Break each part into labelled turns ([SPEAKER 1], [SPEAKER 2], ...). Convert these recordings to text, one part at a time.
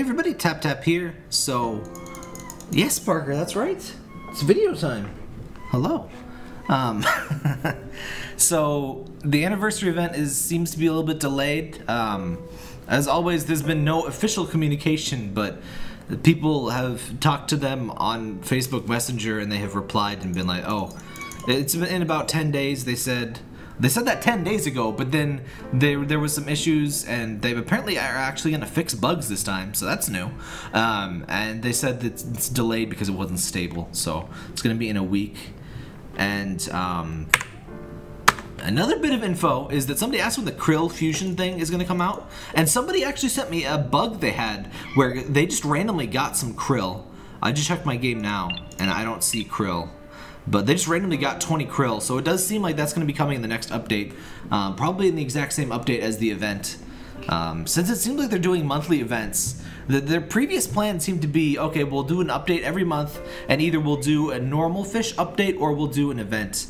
[SPEAKER 1] Everybody, Tap Tap here. So, yes, Parker, that's right. It's video time. Hello. Um, so the anniversary event is seems to be a little bit delayed. Um, as always, there's been no official communication, but people have talked to them on Facebook Messenger and they have replied and been like, "Oh, it's been in about 10 days." They said they said that 10 days ago, but then there there was some issues, and they apparently are actually going to fix bugs this time, so that's new. Um, and they said that it's delayed because it wasn't stable, so it's going to be in a week. And um, another bit of info is that somebody asked when the Krill Fusion thing is going to come out, and somebody actually sent me a bug they had where they just randomly got some Krill. I just checked my game now, and I don't see Krill. But they just randomly got 20 krill, so it does seem like that's going to be coming in the next update. Um, probably in the exact same update as the event. Um, since it seems like they're doing monthly events, the, their previous plan seemed to be, okay, we'll do an update every month, and either we'll do a normal fish update or we'll do an event.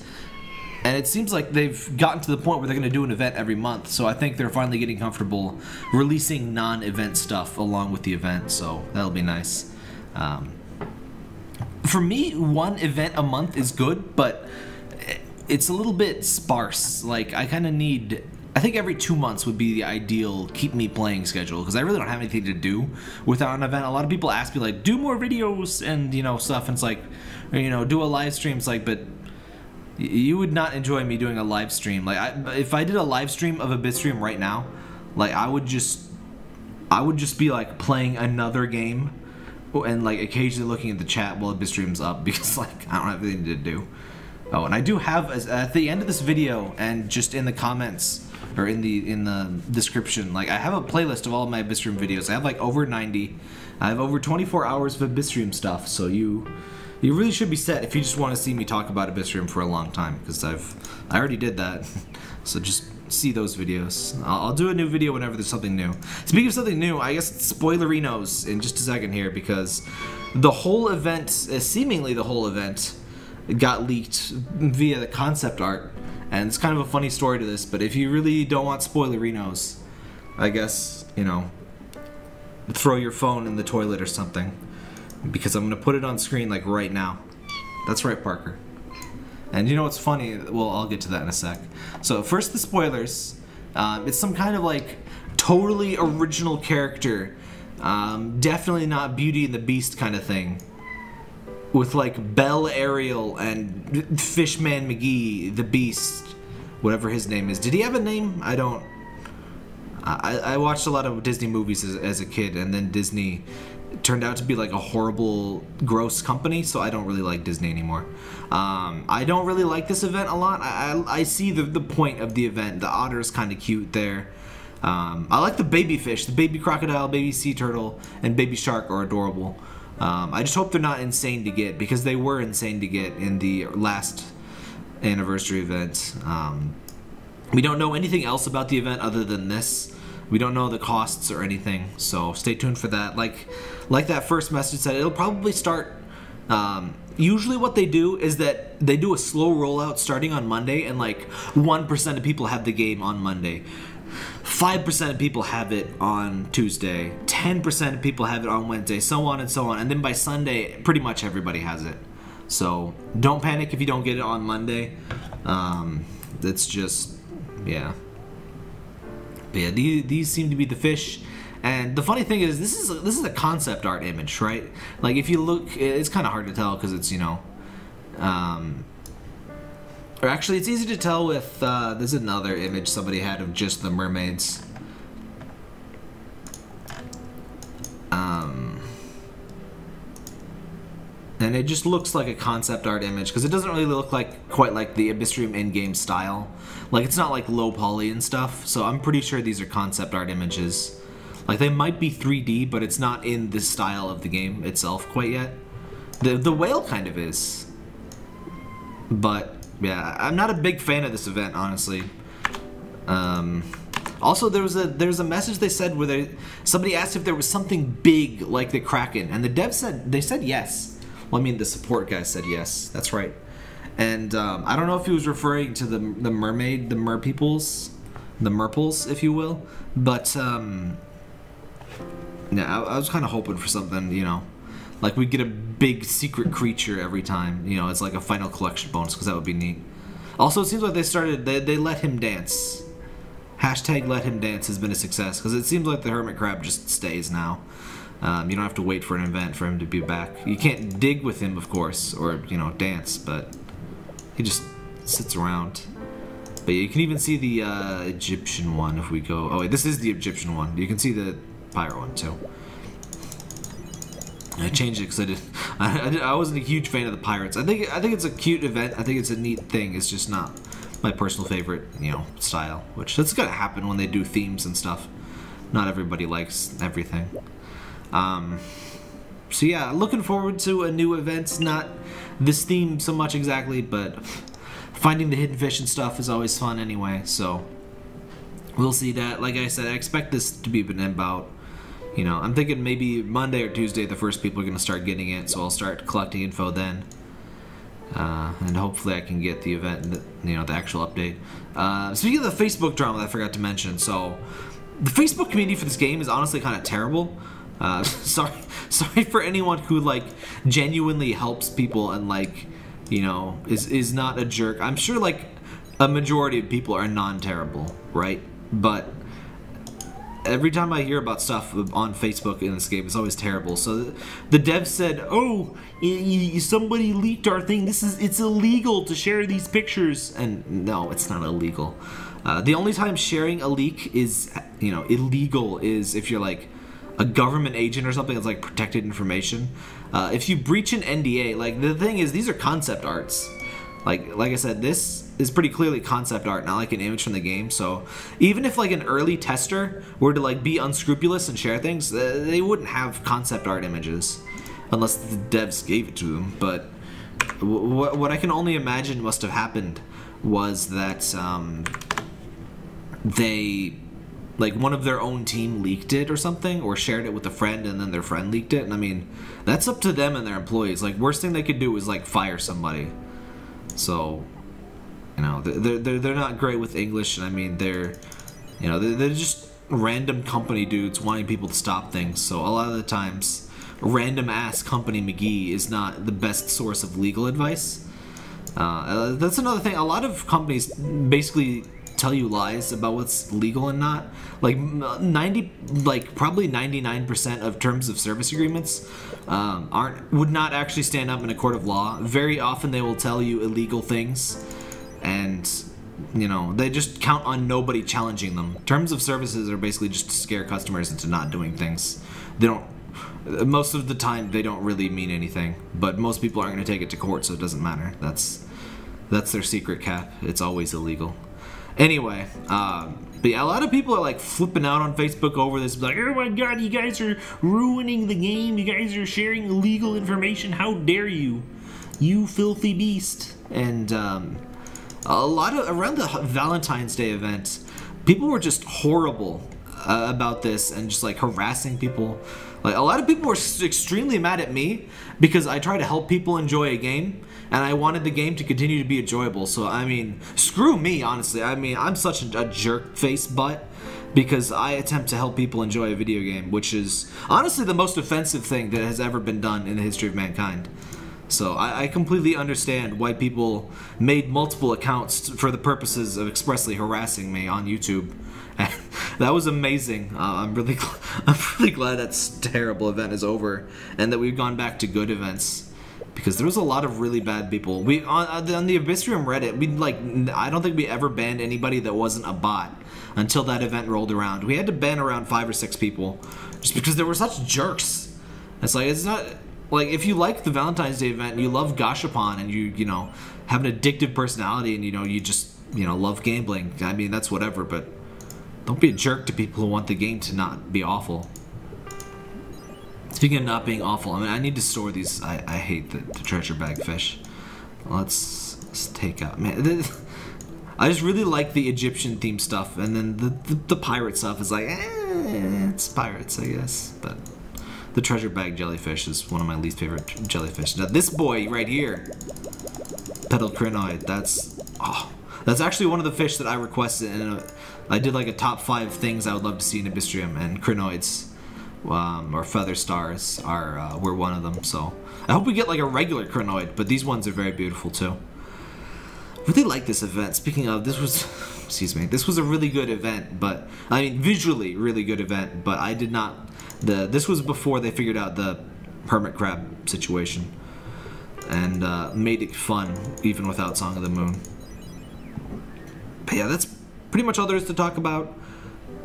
[SPEAKER 1] And it seems like they've gotten to the point where they're going to do an event every month, so I think they're finally getting comfortable releasing non-event stuff along with the event, so that'll be nice. Um, for me, one event a month is good, but it's a little bit sparse. Like I kind of need. I think every two months would be the ideal keep me playing schedule because I really don't have anything to do without an event. A lot of people ask me like, do more videos and you know stuff, and it's like, you know, do a live stream. It's like, but you would not enjoy me doing a live stream. Like, I, if I did a live stream of Abyssrium right now, like I would just, I would just be like playing another game and like occasionally looking at the chat while the stream's up because like I don't have anything to do. Oh, and I do have at the end of this video and just in the comments or in the in the description, like I have a playlist of all of my Abyssrium videos. I have like over 90. I have over 24 hours of Abyssrium stuff, so you you really should be set if you just want to see me talk about Abyssrium for a long time because I've I already did that. so just see those videos. I'll, I'll, do a new video whenever there's something new. Speaking of something new, I guess spoilerinos in just a second here because the whole event, uh, seemingly the whole event, got leaked via the concept art. And it's kind of a funny story to this, but if you really don't want spoilerinos, I guess, you know, throw your phone in the toilet or something. Because I'm going to put it on screen like right now. That's right, Parker. And you know what's funny? Well, I'll get to that in a sec. So first, the spoilers. Um, it's some kind of like totally original character. Um, definitely not Beauty and the Beast kind of thing. With like Belle Ariel and Fishman McGee, the Beast, whatever his name is. Did he have a name? I don't. I, I watched a lot of Disney movies as, as a kid, and then Disney turned out to be like a horrible, gross company, so I don't really like Disney anymore. Um, I don't really like this event a lot. I, I, I see the, the point of the event. The otter is kind of cute there. Um, I like the baby fish. The baby crocodile, baby sea turtle, and baby shark are adorable. Um, I just hope they're not insane to get because they were insane to get in the last anniversary event. Um, we don't know anything else about the event other than this. We don't know the costs or anything, so stay tuned for that. Like, like that first message said, it'll probably start. Um, usually, what they do is that they do a slow rollout starting on Monday, and like one percent of people have the game on Monday. 5% of people have it on Tuesday, 10% of people have it on Wednesday, so on and so on. And then by Sunday, pretty much everybody has it. So don't panic if you don't get it on Monday. Um, it's just, yeah. But yeah, these, these seem to be the fish. And the funny thing is, this is a, this is a concept art image, right? Like if you look, it's kind of hard to tell because it's you know, um, or actually it's easy to tell with uh, there's another image somebody had of just the mermaids. Um, and it just looks like a concept art image because it doesn't really look like quite like the Abyssrium in-game style. Like it's not like low poly and stuff. So I'm pretty sure these are concept art images. Like they might be 3D, but it's not in the style of the game itself quite yet. The the whale kind of is. But yeah, I'm not a big fan of this event, honestly. Um, also, there was a there's a message they said where they, somebody asked if there was something big like the Kraken, and the dev said they said yes. Well, I mean, the support guy said yes. That's right. And um, I don't know if he was referring to the the mermaid, the merpeoples, the merples, if you will. But um, yeah, I, I was kind of hoping for something, you know, like we get a big secret creature every time, you know, it's like a final collection bonus because that would be neat. Also, it seems like they started they they let him dance. Hashtag let him dance has been a success because it seems like the hermit crab just stays now. Um, you don't have to wait for an event for him to be back. You can't dig with him, of course, or you know dance, but he just sits around. But you can even see the uh, Egyptian one if we go. Oh wait, this is the Egyptian one. You can see the pirate one too. I changed it because I did. I, I, I wasn't a huge fan of the pirates. I think I think it's a cute event. I think it's a neat thing. It's just not my personal favorite, you know, style. Which that's gonna happen when they do themes and stuff. Not everybody likes everything. Um, so yeah, looking forward to a new event. Not this theme so much exactly, but finding the hidden fish and stuff is always fun anyway. So we'll see that. Like I said, I expect this to be about. You know, I'm thinking maybe Monday or Tuesday the first people are going to start getting it, so I'll start collecting info then. Uh, and hopefully I can get the event, you know, the actual update. Uh, speaking of the Facebook drama that I forgot to mention, so the Facebook community for this game is honestly kind of terrible. Uh, sorry, sorry for anyone who like genuinely helps people and like, you know, is is not a jerk. I'm sure like a majority of people are non-terrible, right? But every time I hear about stuff on Facebook in this game, it's always terrible. So the dev said, "Oh, somebody leaked our thing. This is it's illegal to share these pictures." And no, it's not illegal. Uh, the only time sharing a leak is, you know, illegal is if you're like a government agent or something that's like protected information. Uh, if you breach an NDA, like the thing is, these are concept arts. Like like I said, this is pretty clearly concept art, not like an image from the game. So even if like an early tester were to like be unscrupulous and share things, uh, they wouldn't have concept art images unless the devs gave it to them. But what I can only imagine must have happened was that um, they like one of their own team leaked it or something or shared it with a friend and then their friend leaked it and i mean that's up to them and their employees like worst thing they could do is like fire somebody so you know they're they're, they're not great with english and i mean they're you know they're, they're just random company dudes wanting people to stop things. So a lot of the times random ass company mcgee is not the best source of legal advice. Uh, that's another thing. A lot of companies basically tell you lies about what's legal and not. Like 90, like probably 99% of terms of service agreements um, aren't would not actually stand up in a court of law. Very often they will tell you illegal things, and you know they just count on nobody challenging them. Terms of services are basically just to scare customers into not doing things. They don't. Most of the time, they don't really mean anything, but most people aren't going to take it to court, so it doesn't matter. That's that's their secret cap. It's always illegal. Anyway, um, but yeah, a lot of people are like flipping out on Facebook over this, like, oh my god, you guys are ruining the game. You guys are sharing illegal information. How dare you, you filthy beast? And um, a lot of around the Valentine's Day event, people were just horrible uh, about this and just like harassing people. Like a lot of people were extremely mad at me because I try to help people enjoy a game and I wanted the game to continue to be enjoyable. So I mean, screw me, honestly. I mean, I'm such a, jerk face butt because I attempt to help people enjoy a video game, which is honestly the most offensive thing that has ever been done in the history of mankind. So I, I, completely understand why people made multiple accounts for the purposes of expressly harassing me on YouTube. that was amazing. Uh, I'm really, I'm really glad that terrible event is over and that we've gone back to good events because there was a lot of really bad people. We on, uh, on the Abyssrium Reddit, we like I don't think we ever banned anybody that wasn't a bot until that event rolled around. We had to ban around five or six people just because there were such jerks. It's like it's not like if you like the Valentine's Day event and you love Gashapon and you you know have an addictive personality and you know you just you know love gambling. I mean that's whatever, but don't be a jerk to people who want the game to not be awful. Speaking of not being awful, I mean, I need to store these. I, I hate the, the treasure bag fish. Let's, let's take out. Man, I just really like the Egyptian theme stuff, and then the, the, the pirate stuff is like, eh, it's pirates, I guess. But the treasure bag jellyfish is one of my least favorite jellyfish. Now, this boy right here, petal crinoid, that's. Oh, that's actually one of the fish that I requested, and I did like a top five things I would love to see in Abyssrium, and crinoids um, or feather stars are uh, were one of them. So I hope we get like a regular crinoid, but these ones are very beautiful too. Really like this event. Speaking of, this was, excuse me, this was a really good event, but I mean visually really good event. But I did not. The this was before they figured out the hermit crab situation and uh, made it fun even without Song of the Moon. But yeah, that's pretty much all there is to talk about.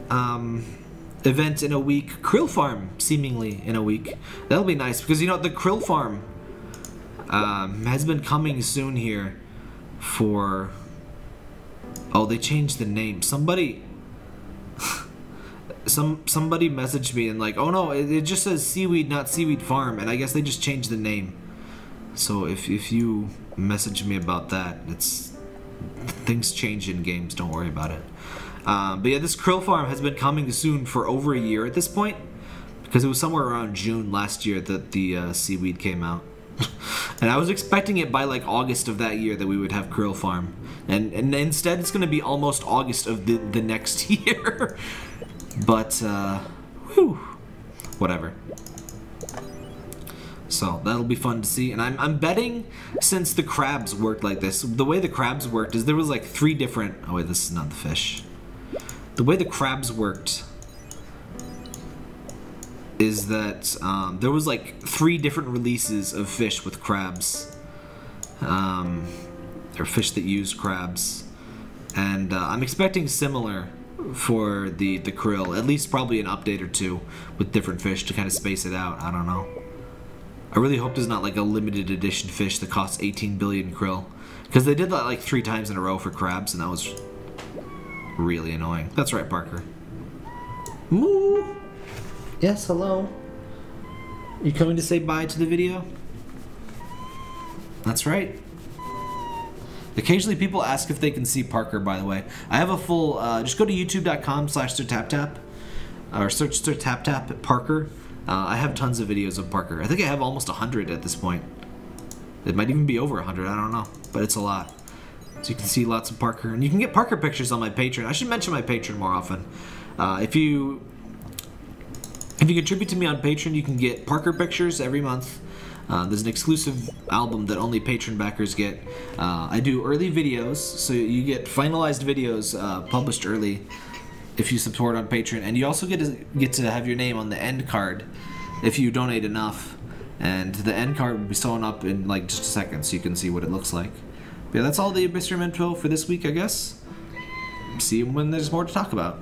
[SPEAKER 1] Um, event in a week, Krill Farm seemingly in a week. That'll be nice because you know the Krill Farm um, has been coming soon here for. Oh, they changed the name. Somebody. Some somebody messaged me and like, oh no, it, it just says seaweed, not seaweed farm, and I guess they just changed the name. So if if you message me about that, it's things change in games. Don't worry about it. Um, but yeah, this krill farm has been coming soon for over a year at this point, because it was somewhere around June last year that the uh, seaweed came out. and I was expecting it by like August of that year that we would have krill farm, and and instead it's going to be almost August of the the next year. but uh, whew, whatever. So that'll be fun to see. And I'm, I'm betting since the crabs worked like this, the way the crabs worked is there was like three different. Oh, wait, this is not the fish. The way the crabs worked is that um, there was like three different releases of fish with crabs. Um, or fish that use crabs. And uh, I'm expecting similar for the, the krill. At least probably an update or two with different fish to kind of space it out. I don't know. I really hope there's not like a limited edition fish that costs 18 billion krill. Because they did that like three times in a row for crabs, and that was really annoying. That's right, Parker. Moo! Yes, hello. You coming to say bye to the video? That's right. Occasionally people ask if they can see Parker, by the way. I have a full, uh, just go to youtube.com slash sirtaptap, or search sirtaptap Parker. Uh, I have tons of videos of Parker. I think I have almost 100 at this point. It might even be over 100, I don't know. But it's a lot. So you can see lots of Parker. And you can get Parker pictures on my Patreon. I should mention my Patreon more often. Uh, if you if you contribute to me on Patreon, you can get Parker pictures every month. Uh, there's an exclusive album that only Patreon backers get. Uh, I do early videos, so you get finalized videos uh, published early if you support on Patreon, and you also get to get to have your name on the end card if you donate enough. And the end card will be sewn up in like just a second, so you can see what it looks like. Yeah, that's all the mystery info for this week, I guess. See you when there's more to talk about.